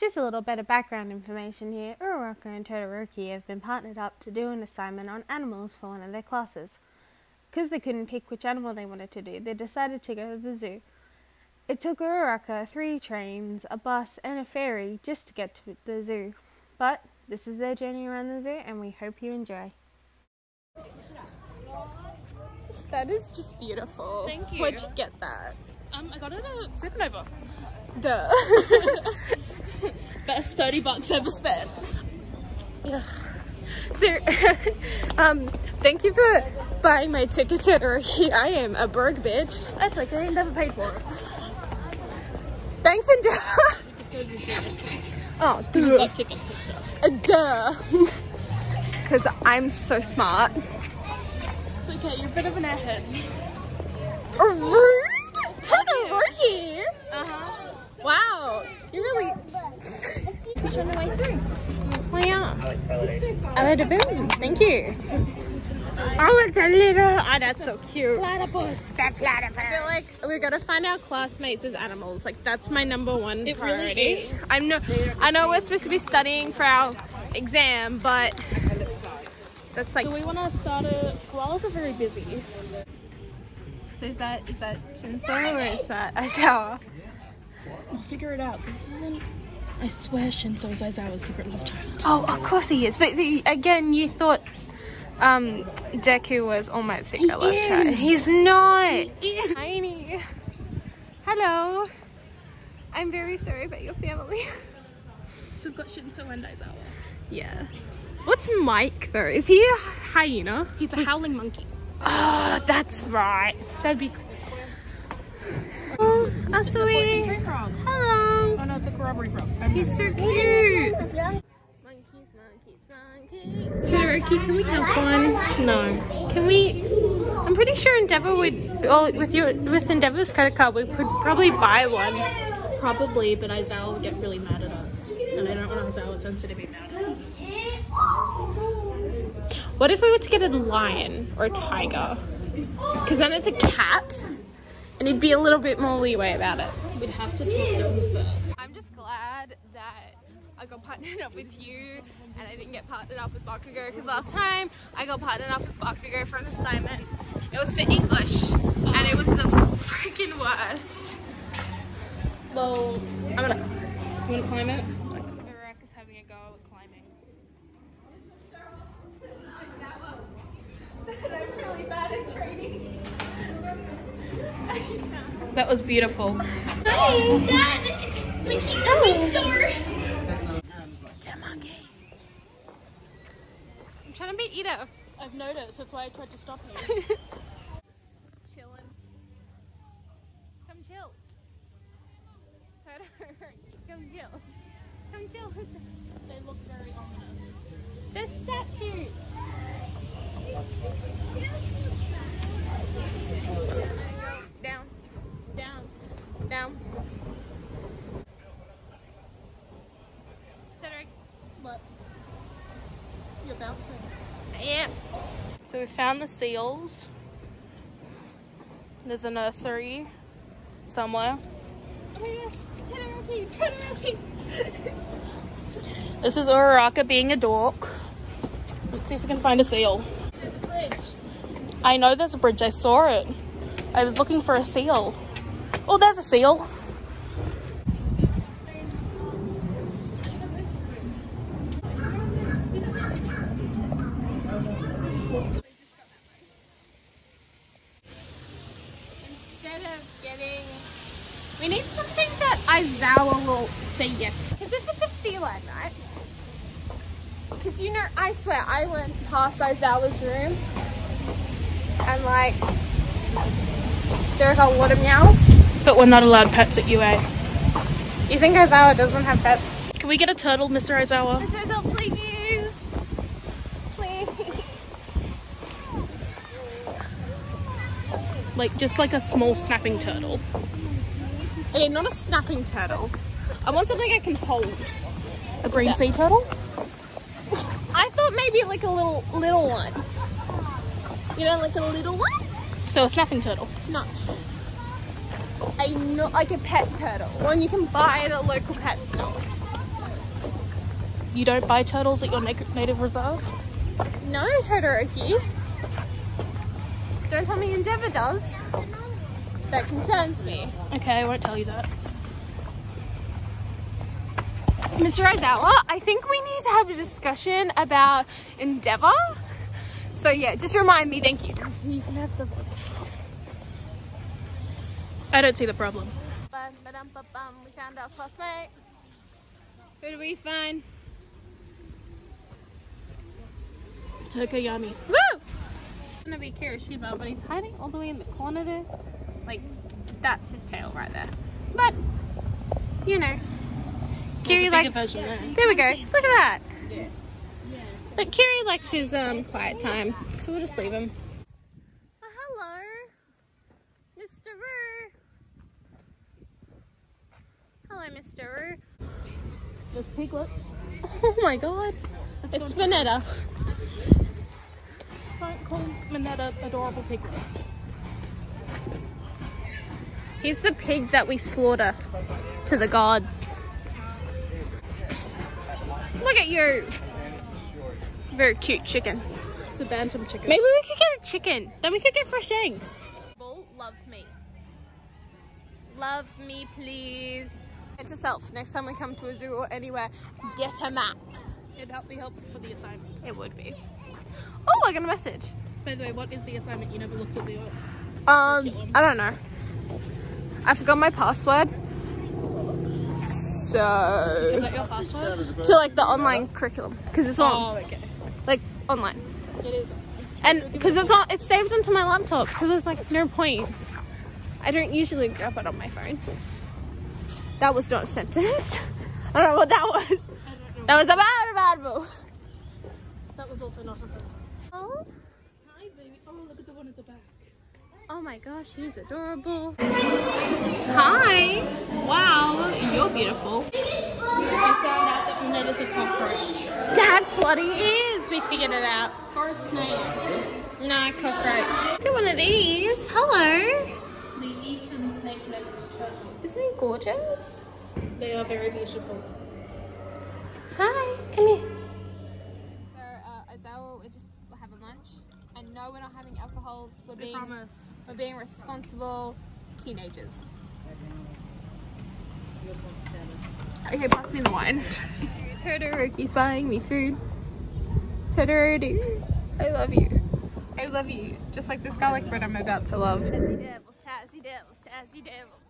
Just a little bit of background information here. Uraraka and Todoroki have been partnered up to do an assignment on animals for one of their classes. Because they couldn't pick which animal they wanted to do, they decided to go to the zoo. It took Uraraka three trains, a bus, and a ferry just to get to the zoo. But this is their journey around the zoo, and we hope you enjoy. That is just beautiful. Thank you. Where'd you get that? Um, I got it at Supernova. Duh. Best 30 bucks ever spent. Yeah. So, um, thank you for buying my ticket to Turkey. I am a broke bitch. That's okay, I never paid for it. Thanks and duh. oh, duh. Like tickets and stuff. Uh, duh. Because I'm so smart. It's okay, you're a bit of an airhead. Rude? Todoroki! Uh-huh. Wow. You really... Push on the way through. Oh yeah. I like boom. Thank you. Oh, it's a little... Oh, that's so cute. Platypus. I feel like we gotta find our classmates as animals. Like that's my number one It priority. is. I know. I know we're supposed to be studying for our exam, but that's like. Do we want to start a... Koalas are very busy. So is that is that Shinso or is that Aizawa? We'll figure it out. This isn't... I swear Shinso is Aizawa's secret love child. Oh, of course he is. But the, again, you thought um Deku was almost secret love is. child. He's not. Tiny. Hello. I'm very sorry about your family. So we've got Shinso and Aizawa. Yeah. What's Mic though? Is he a hyena? He's a howling monkey. Oh, that's right. That'd be. Oh, Asui. Tree frog. Hello. Oh no, it's a corroboree frog. He's so cute. Monkeys, monkeys, monkeys. Todoroki, can we have one? No. Can we? I'm pretty sure Endeavor would. Well, with your with Endeavor's credit card, we could probably buy one. Probably, but Aizawa would get really mad at us. And I don't want Sensei to be mad at us. What if we were to get a lion or a tiger? Because then it's a cat, and he'd be a little bit more leeway about it. We'd have to talk to him first. I'm just glad that I got partnered up with you and I didn't get partnered up with Bakugo because last time I got partnered up with Bakugo for an assignment. It was for English and it was the freaking worst. Well, I'm gonna. you want to climb it? Iraq is having a go at climbing. I'm really bad at training. That was beautiful. Hi, Dad! It's licking the door! Tamage. I'm trying to beat Ito. I've noticed, that's why I tried to stop you. chilling. Come chill. Come chill. Come chill. they look very ominous. They're statues. Down. Down. Down. Cedric. But you're bouncing. Yeah. So we found the seals. There's a nursery somewhere. Oh my gosh. Todoroki. Todoroki. This is Uraraka being a dork. Let's see if we can find a seal. There's a bridge. I know there's a bridge. I saw it. I was looking for a seal. Oh, there's a seal. Instead of getting... We need something that Aizawa will yes. Because if it's a feline, right? Because you know, I swear, I went past Aizawa's room and like, there's a lot of meows. But we're not allowed pets at UA. You think Aizawa doesn't have pets? Can we get a turtle, Mr. Aizawa? Mr. Aizawa, please. Please. Like, just like a small snapping turtle. Okay, not a snapping turtle. I want something I can hold. A green sea turtle? I thought maybe like a little little one. You know, like a little one? So a snapping turtle. No. A not like a pet turtle, one you can buy at a local pet store. you don't buy turtles at your na- native reserve? No, Todoroki. Don't tell me Endeavour does. That concerns me. Okay, I won't tell you that. Mr. Aizawa, I think we need to have a discussion about Endeavour. So yeah, just remind me, thank you. You can have the I don't see the problem. Bum, ba-dum. We found our classmate. Who did we find? Tokoyami. Woo! gonna be Kirishima, but he's hiding all the way in the corner there. Like, that's his tail right there. But, you know. There's Kiri a like there. There we go. Look at that. But Kiri likes his um quiet time, so we'll just leave him. Oh, hello, Mr. Roo. Hello, Mr. Roo. There's piglets. Oh my god. it's Minetta. Don't call Minetta adorable piglet. He's the pig that we slaughter to the gods. Look at you. Very cute chicken. It's a bantam chicken. Maybe we could get a chicken. Then we could get fresh eggs. Love me. Love me, please. It's yourself. Next time we come to a zoo or anywhere, get a map. It'd help be helpful for the assignment. It would be. Oh, I got a message. By the way, what is the assignment? You never looked at the. Um, I don't know. I forgot my password. Is So that your password? to like the online curriculum because it's on Oh, okay. like online. It is. And because it's all it's saved onto my laptop, so there's like no point. I don't usually grab it on my phone. That was not a sentence. I don't know what that was. I don't know. That was a bad, bad move. That was also not a sentence. Oh, Hi, baby. Oh, look at the one at the back. Oh my gosh, he's adorable. Hi. Wow, you're beautiful. I found out that Minetta's a cockroach. That's what he is. We figured it out. Or a snake. No, cockroach. Look at one of these. Hello. The eastern snake-necked turtle. Isn't he gorgeous? They are very beautiful. Hi, come here. So, uh, Aizawa, we're just having lunch. And no, we're not having alcohols. We're We being, promise. we're being responsible teenagers. Okay, pass me the wine. Todoroki's buying me food. Todoroki, I love you. I love you. Just like this garlic bread I'm about to love. Sassy devils, sassy devils, sassy devils.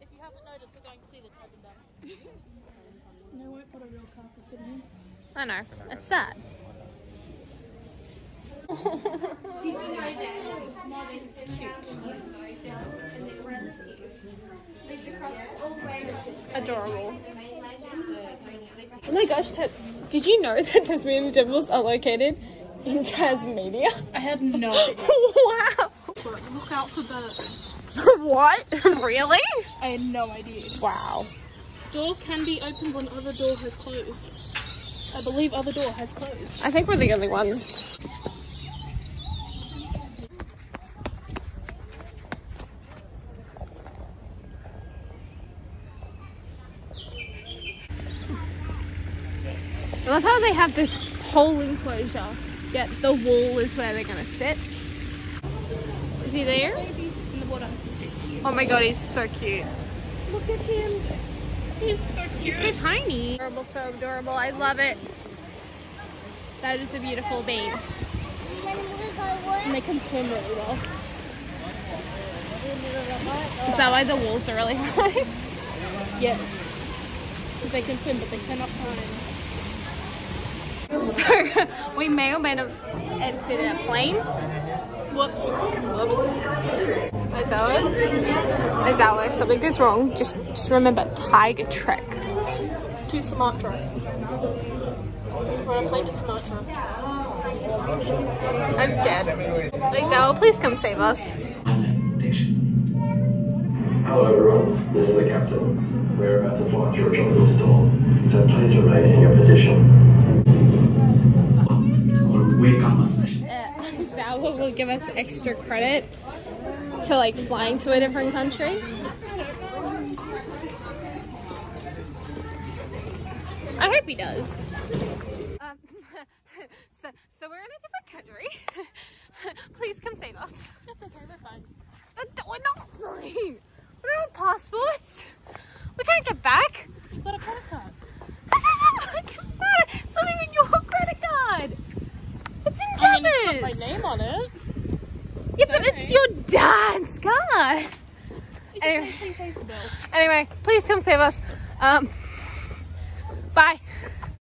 If you haven't noticed, we're going to see the Dance. And they won't put a real carcass in here. I know, it's sad. Adorable. Oh my gosh, Ted, did you know that Tasmanian devils are located in Tasmania? I had no idea. wow. Look out for birds. what? really? I had no idea. Wow. Door can be opened when other door has closed. I believe other door has closed. I think we're the only ones. I love how they have this whole enclosure, yet the wall is where they're gonna sit. Is he there? The. Oh my god, he's so cute. Look at him. He's so cute. He's so tiny. Adorable, so adorable. I love it. That is a beautiful bean. And they can swim really well. Is that why the walls are really high? Yes. 'Cause They can swim, but they cannot climb. So we may or may not have entered a plane. Whoops. Whoops. Aizawa. Aizawa, if something goes wrong, just just remember Tiger Trek. To Sumatra. We're on a plane to Sumatra. I'm scared. Aizawa, please come save us. Hello everyone, um, this is the captain. We're about to fly through a tropical storm, so please remain in your position. Uh, that will give us extra credit for like flying to a different country. I hope he does. Um, so, so we're in a different country. Please come save us. It's okay, we're fine. Uh, we're not fine. We don't have passports. We can't get back. It's your card. It Anyway. just makes me face bill. Anyway, please come save us. Um.